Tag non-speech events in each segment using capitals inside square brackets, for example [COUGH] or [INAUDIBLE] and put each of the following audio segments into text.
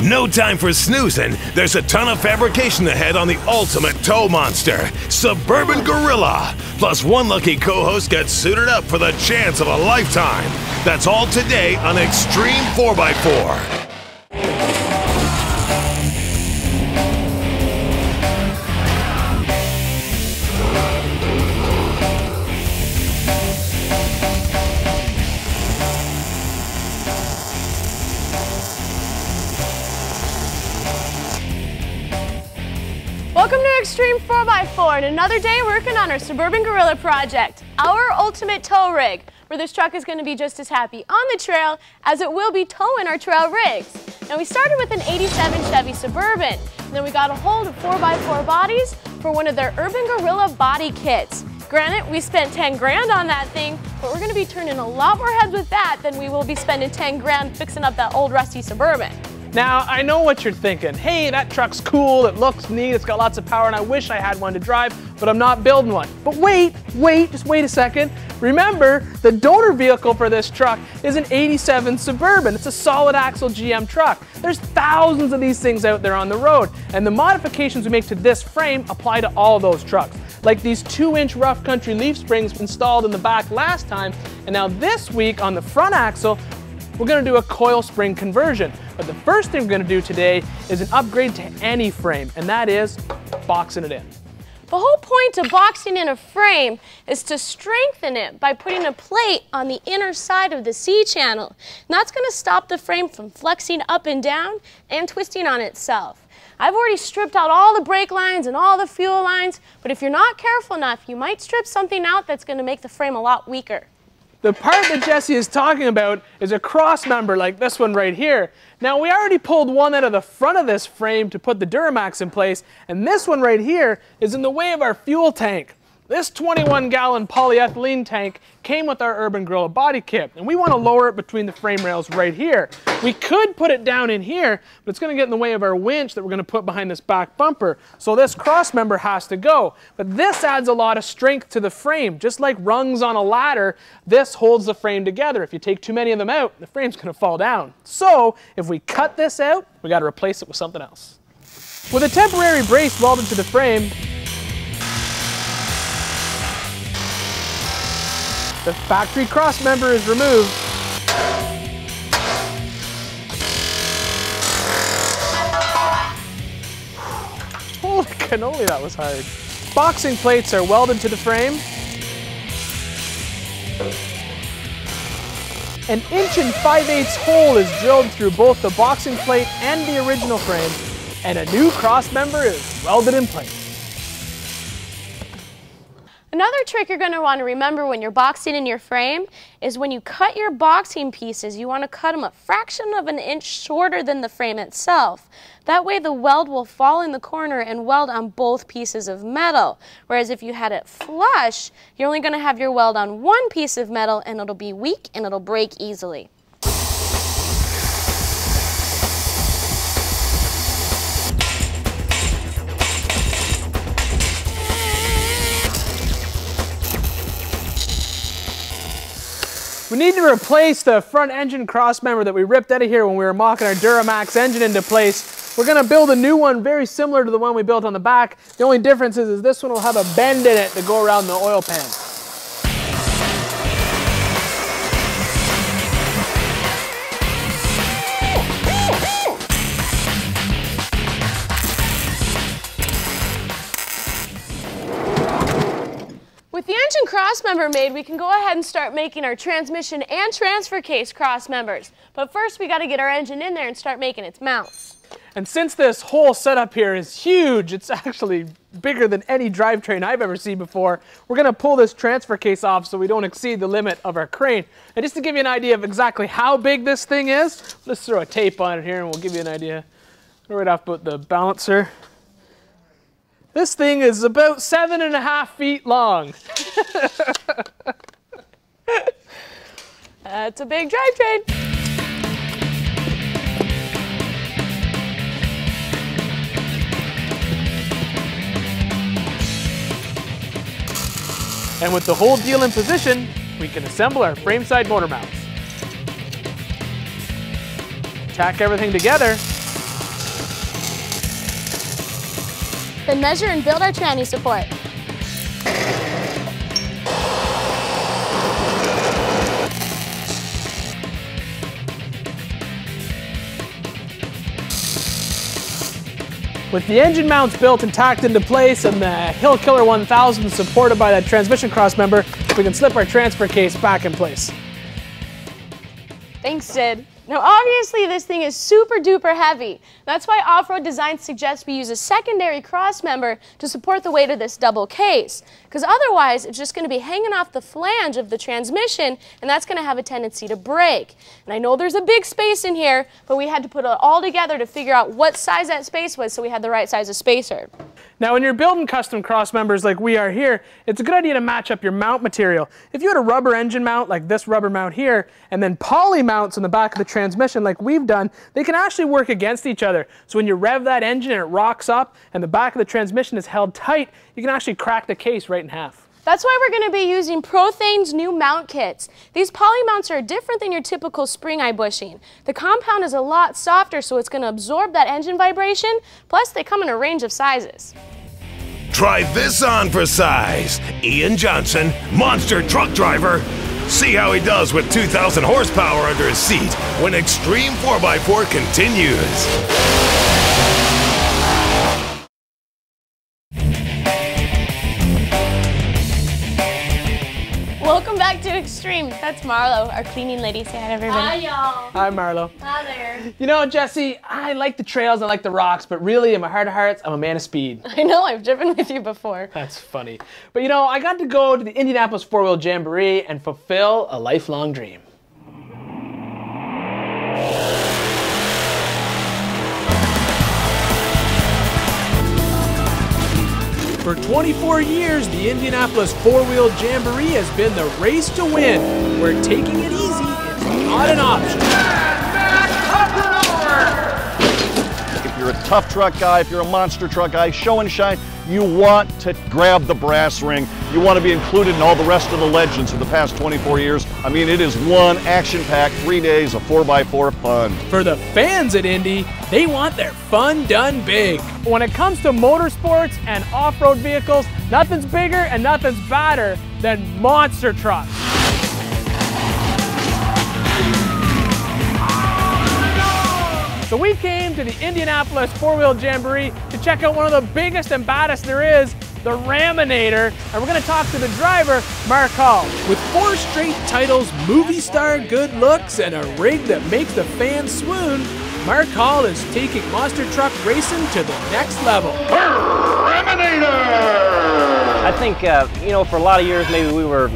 No time for snoozing. There's a ton of fabrication ahead on the ultimate tow monster, Suburban Gorilla. Plus, one lucky co host gets suited up for the chance of a lifetime. That's all today on Xtreme 4x4. Welcome to Xtreme 4x4 and another day working on our Suburban Gorilla project, our ultimate tow rig, where this truck is going to be just as happy on the trail as it will be towing our trail rigs. Now we started with an 87 Chevy Suburban, and then we got a hold of 4x4 bodies for one of their Urban Gorilla body kits. Granted, we spent 10 grand on that thing, but we're going to be turning a lot more heads with that than we will be spending 10 grand fixing up that old rusty Suburban. Now, I know what you're thinking. Hey, that truck's cool, it looks neat, it's got lots of power, and I wish I had one to drive, but I'm not building one. But wait, wait, just wait a second. Remember, the donor vehicle for this truck is an 87 Suburban. It's a solid axle GM truck. There's thousands of these things out there on the road, and the modifications we make to this frame apply to all those trucks. Like these two inch rough country leaf springs installed in the back last time, and now this week on the front axle, we're gonna do a coil spring conversion. But the first thing we're gonna do today is an upgrade to any frame, and that is boxing it in. The whole point of boxing in a frame is to strengthen it by putting a plate on the inner side of the C-channel. That's going to stop the frame from flexing up and down and twisting on itself. I've already stripped out all the brake lines and all the fuel lines, but if you're not careful enough, you might strip something out that's going to make the frame a lot weaker. The part that Jesse is talking about is a cross member like this one right here. Now we already pulled one out of the front of this frame to put the Duramax in place, and this one right here is in the way of our fuel tank. This 21 gallon polyethylene tank came with our Urban Gorilla body kit, and we want to lower it between the frame rails right here. We could put it down in here, but it's going to get in the way of our winch that we're going to put behind this back bumper. So this cross member has to go. But this adds a lot of strength to the frame. Just like rungs on a ladder, this holds the frame together. If you take too many of them out, the frame's going to fall down. So if we cut this out, we got to replace it with something else. With a temporary brace welded to the frame, The factory cross member is removed. [SIGHS] Holy cannoli, that was hard. Boxing plates are welded to the frame. An inch and 5 eighths hole is drilled through both the boxing plate and the original frame, and a new cross member is welded in place. Another trick you're going to want to remember when you're boxing in your frame is when you cut your boxing pieces, you want to cut them a fraction of an inch shorter than the frame itself. That way the weld will fall in the corner and weld on both pieces of metal. Whereas if you had it flush, you're only going to have your weld on one piece of metal and it'll be weak and it'll break easily. We need to replace the front engine cross member that we ripped out of here when we were mocking our Duramax engine into place. We're gonna build a new one very similar to the one we built on the back. The only difference is, is this one will have a bend in it to go around the oil pan. Cross member made, we can go ahead and start making our transmission and transfer case cross members. But first, we got to get our engine in there and start making its mounts. And since this whole setup here is huge, it's actually bigger than any drivetrain I've ever seen before, we're gonna pull this transfer case off so we don't exceed the limit of our crane. And just to give you an idea of exactly how big this thing is, let's throw a tape on it here and we'll give you an idea right off about the balancer. This thing is about seven and a half feet long. [LAUGHS] That's a big drivetrain. And with the whole deal in position, we can assemble our frameside motor mounts. Tack everything together. Then measure and build our tranny support. With the engine mounts built and tacked into place and the Hill Killer 1000 supported by that transmission cross member, we can slip our transfer case back in place. Thanks, Sid. Now obviously this thing is super duper heavy. That's why off-road design suggests we use a secondary cross member to support the weight of this double case. Because otherwise it's just going to be hanging off the flange of the transmission and that's going to have a tendency to break. And I know there's a big space in here, but we had to put it all together to figure out what size that space was so we had the right size of spacer. Now when you're building custom cross members like we are here, it's a good idea to match up your mount material. If you had a rubber engine mount like this rubber mount here, and then poly mounts in the back of the transmission like we've done, they can actually work against each other. So when you rev that engine and it rocks up and the back of the transmission is held tight, you can actually crack the case right in half. That's why we're going to be using Prothane's new mount kits. These poly mounts are different than your typical spring eye bushing. The compound is a lot softer, so it's going to absorb that engine vibration, plus they come in a range of sizes. Try this on for size. Ian Johnson, monster truck driver. See how he does with 2,000 horsepower under his seat when Xtreme 4x4 continues. Back to Xtreme. That's Marlo, our cleaning lady. Say hi to everybody. Hi, y'all. Hi Marlo. Hi there. You know, Jesse, I like the trails, I like the rocks, but really in my heart of hearts, I'm a man of speed. [LAUGHS] I know, I've driven with you before. That's funny. But you know, I got to go to the Indianapolis Four Wheel Jamboree and fulfill a lifelong dream. For 24 years, the Indianapolis Four Wheel Jamboree has been the race to win, where taking it easy is not an option. If you're a tough truck guy, if you're a monster truck guy, show and shine, you want to grab the brass ring. You want to be included in all the rest of the legends of the past 24 years. I mean, it is one action-packed three days of 4x4 fun. For the fans at Indy, they want their fun done big. When it comes to motorsports and off-road vehicles, nothing's bigger and nothing's badder than monster trucks. So we came to the Indianapolis Four-Wheel Jamboree to check out one of the biggest and baddest there is, the Raminator, and we're gonna talk to the driver, Mark Hall. With four straight titles, movie star good looks, and a rig that makes the fans swoon, Mark Hall is taking monster truck racing to the next level. I think, uh, you know, for a lot of years, maybe we were,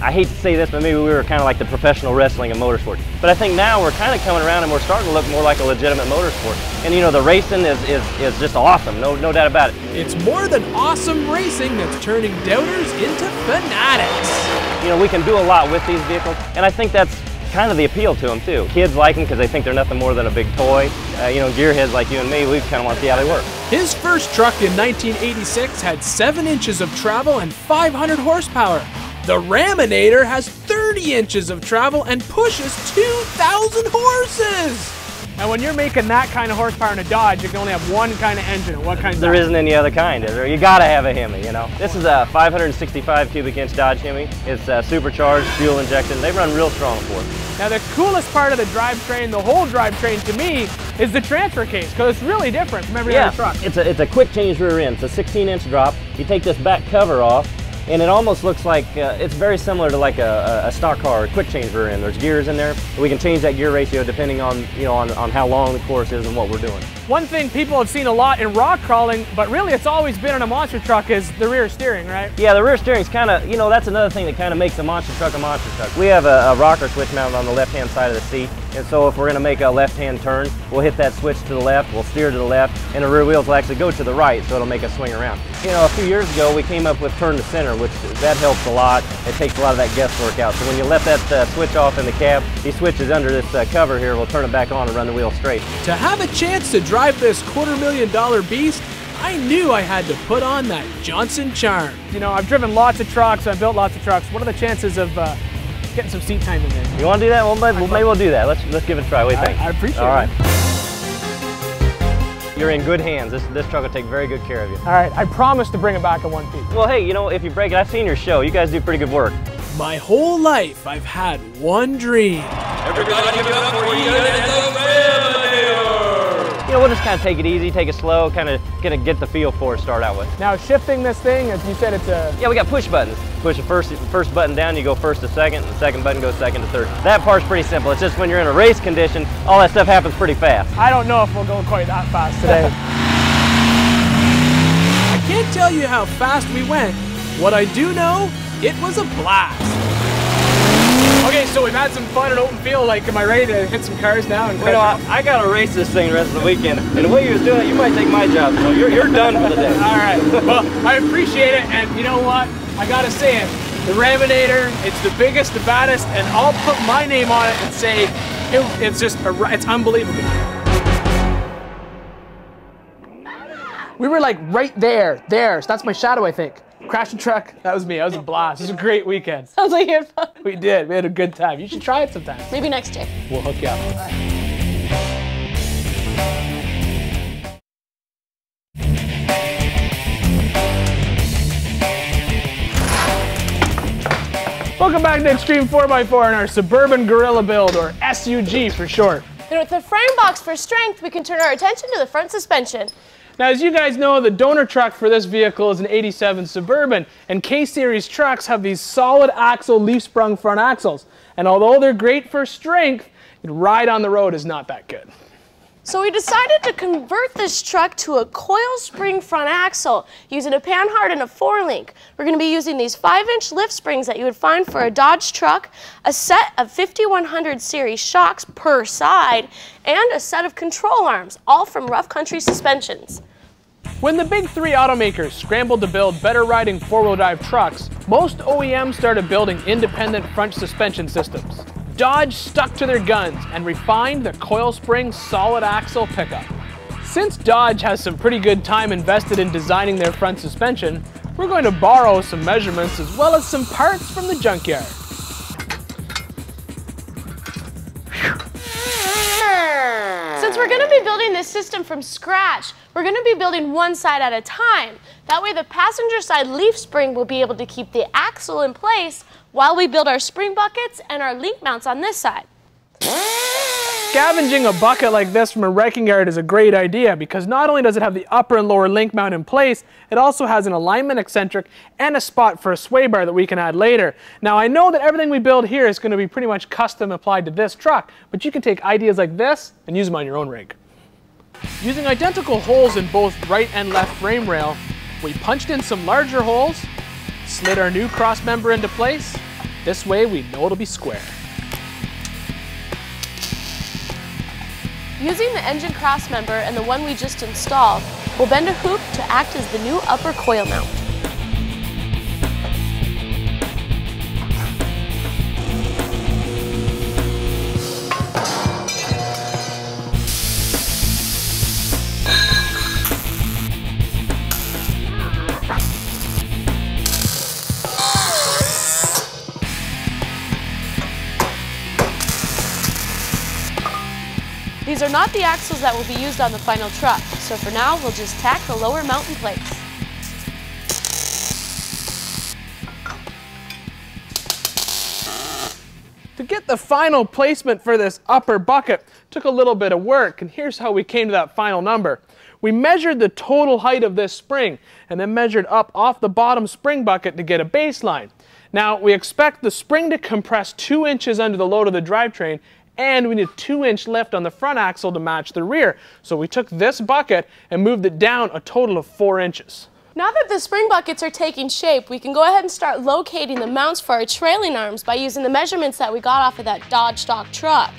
I hate to say this, but maybe we were kind of like the professional wrestling of motorsport. But I think now we're kind of coming around and we're starting to look more like a legitimate motorsport. And, you know, the racing is, is, is just awesome, no, no doubt about it. It's more than awesome racing that's turning doubters into fanatics. You know, we can do a lot with these vehicles, and I think that's kind of the appeal to them, too. Kids like them because they think they're nothing more than a big toy. Uh, you know, gearheads like you and me, we kind of want to see how they work. His first truck in 1986 had 7 inches of travel and 500 horsepower. The Raminator has 30 inches of travel and pushes 2,000 horses! And when you're making that kind of horsepower in a Dodge, you can only have one kind of engine. What kind? There isn't any other kind, is there? You gotta have a Hemi, you know. This is a 565 cubic inch Dodge Hemi. It's uh, supercharged, fuel injected. They run real strong for it. Now the coolest part of the drivetrain, the whole drivetrain to me, is the transfer case because it's really different from every Yeah, other truck. it's a, it's a quick change rear end. It's a 16 inch drop. You take this back cover off, and it almost looks like, uh, it's very similar to like a, a, stock car, a quick change rear end. There's gears in there. We can change that gear ratio depending on, you know, on, on how long the course is and what we're doing. One thing people have seen a lot in rock crawling, but really it's always been in a monster truck, is the rear steering, right? Yeah, the rear steering's kind of, you know, that's another thing that kind of makes a monster truck a monster truck. We have a, a rocker switch mounted on the left-hand side of the seat, and so if we're going to make a left-hand turn, we'll hit that switch to the left, we'll steer to the left, and the rear wheels will actually go to the right, so it'll make us swing around. You know, a few years ago, we came up with turn to center, which that helps a lot. It takes a lot of that guesswork out. So when you let that uh, switch off in the cab, these switches under this uh, cover here will turn it back on and run the wheel straight. To have a chance to drive this quarter million dollar beast, I knew I had to put on that Johnson charm. You know, I've driven lots of trucks, I've built lots of trucks. What are the chances of uh, getting some seat time in there? You want to do that? Well, maybe, maybe we'll do that. Let's let's give it a try. What do you think? I appreciate All it. right. you're in good hands. This, this truck will take very good care of you. All right, I promise to bring it back in one piece. Well, hey, you know, if you break it, I've seen your show. You guys do pretty good work. My whole life, I've had one dream. Everybody, get up for You know, we'll just kind of take it easy, take it slow, kind of get a, get the feel for it, start out with. Now shifting this thing, as you said, it's a Yeah, we got push buttons. Push the first first button down, you go first to second, and the second button goes second to third. That part's pretty simple. It's just when you're in a race condition, all that stuff happens pretty fast. I don't know if we'll go quite that fast today. [LAUGHS] I can't tell you how fast we went. What I do know, it was a blast. Okay, so we've had some fun at Open Field. Like, am I ready to hit some cars now? And You know, I, I gotta race this thing the rest of the weekend, and the way you was doing it, you might take my job, so you're, you're done for the day. [LAUGHS] All right. Well, I appreciate it, and you know what? I gotta say it. The Raminator, it's the biggest, the baddest, and I'll put my name on it and say it, it's just, a, it's unbelievable. We were like right there, there. So that's my shadow, I think. Crash the truck. That was me. That was a blast. It was a great weekend. Sounds like you had fun. We did. We had a good time. You should try it sometime. Maybe next year. We'll hook you up. Welcome back to Xtreme 4x4 in our Suburban Gorilla build, or SUG for short. And with the frame box for strength, we can turn our attention to the front suspension. Now, as you guys know, the donor truck for this vehicle is an 87 Suburban, and K-Series trucks have these solid axle leaf-sprung front axles. And although they're great for strength, ride on the road is not that good. So we decided to convert this truck to a coil spring front axle using a Panhard and a four link. We're going to be using these five inch lift springs that you would find for a Dodge truck, a set of 5100 series shocks per side, and a set of control arms, all from Rough Country Suspensions. When the big three automakers scrambled to build better riding four-wheel drive trucks, most OEMs started building independent front suspension systems. Dodge stuck to their guns and refined the coil spring solid axle pickup. Since Dodge has some pretty good time invested in designing their front suspension, we're going to borrow some measurements as well as some parts from the junkyard. Since we're going to be building this system from scratch, we're going to be building one side at a time. That way the passenger side leaf spring will be able to keep the axle in place while we build our spring buckets and our link mounts on this side. Scavenging a bucket like this from a wrecking yard is a great idea because not only does it have the upper and lower link mount in place, it also has an alignment eccentric and a spot for a sway bar that we can add later. Now I know that everything we build here is going to be pretty much custom applied to this truck, but you can take ideas like this and use them on your own rig. Using identical holes in both right and left frame rail, we punched in some larger holes, slid our new cross member into place. This way we know it'll be square. Using the engine cross member and the one we just installed, we'll bend a hoop to act as the new upper coil mount. These are not the axles that will be used on the final truck, so for now we'll just tack the lower mount in place. To get the final placement for this upper bucket took a little bit of work, and here's how we came to that final number. We measured the total height of this spring, and then measured up off the bottom spring bucket to get a baseline. Now, we expect the spring to compress two inches under the load of the drivetrain, and we need a two inch lift on the front axle to match the rear. So we took this bucket and moved it down a total of four inches. Now that the spring buckets are taking shape, we can go ahead and start locating the mounts for our trailing arms by using the measurements that we got off of that Dodge stock truck.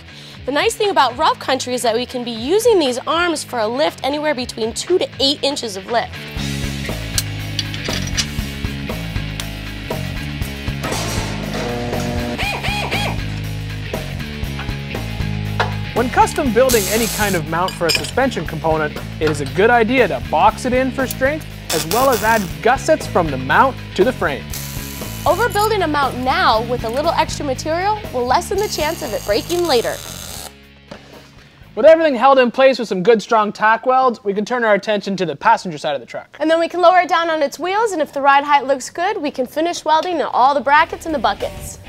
The nice thing about rough country is that we can be using these arms for a lift anywhere between two to eight inches of lift. When custom building any kind of mount for a suspension component, it is a good idea to box it in for strength as well as add gussets from the mount to the frame. Overbuilding a mount now with a little extra material will lessen the chance of it breaking later. With everything held in place with some good strong tack welds, we can turn our attention to the passenger side of the truck. And then we can lower it down on its wheels, and if the ride height looks good, we can finish welding all the brackets and the buckets.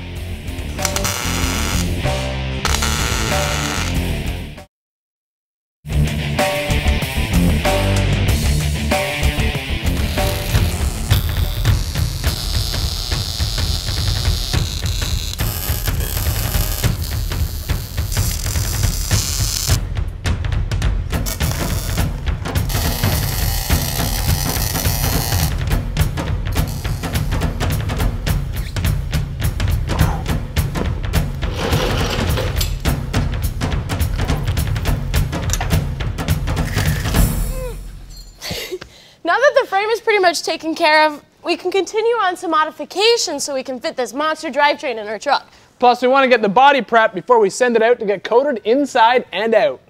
Now that the frame is pretty much taken care of, we can continue on some modifications so we can fit this monster drivetrain in our truck. Plus, we want to get the body prep before we send it out to get coated inside and out.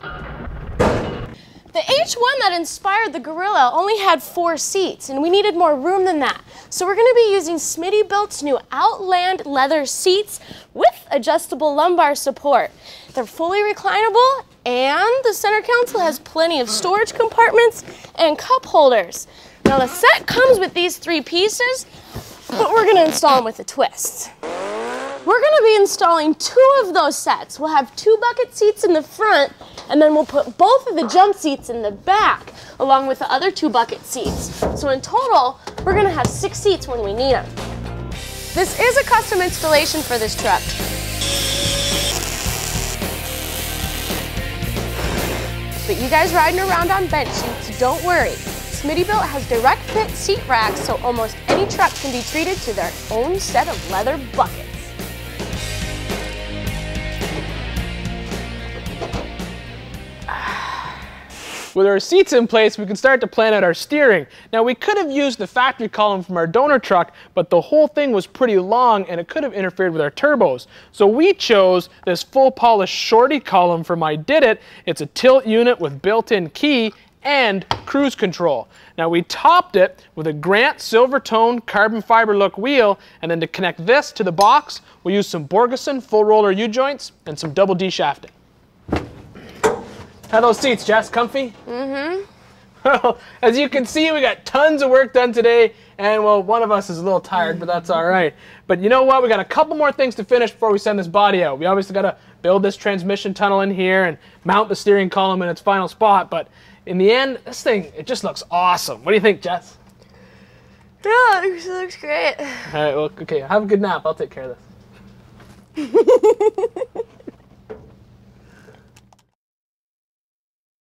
The H1 that inspired the Gorilla only had four seats, and we needed more room than that. So we're going to be using Smittybilt's new Outland leather seats with adjustable lumbar support. They're fully reclinable, and the center console has plenty of storage compartments and cup holders. Now the set comes with these three pieces, but we're going to install them with a twist. We're going to be installing two of those sets. We'll have two bucket seats in the front, and then we'll put both of the jump seats in the back, along with the other two bucket seats. So in total, we're going to have six seats when we need them. This is a custom installation for this truck. But you guys riding around on bench seats, don't worry. Smittybilt has direct fit seat racks so almost any truck can be treated to their own set of leather buckets. With our seats in place, we can start to plan out our steering. Now, we could have used the factory column from our donor truck, but the whole thing was pretty long and it could have interfered with our turbos. So we chose this full polished shorty column from ididit. It's a tilt unit with built-in key and cruise control. Now we topped it with a Grant silver tone carbon fiber look wheel and then to connect this to the box we'll use some Borgeson full roller U-joints and some double D shafting. How those seats, Jess? Comfy? Mm-hmm. Well, [LAUGHS] as you can see, we got tons of work done today, and well, one of us is a little tired, but that's all right. But you know what? We got a couple more things to finish before we send this body out. We obviously got to build this transmission tunnel in here and mount the steering column in its final spot, but in the end, this thing, it just looks awesome. What do you think, Jess? Yeah, it looks great. All right, well, okay, have a good nap. I'll take care of this. [LAUGHS]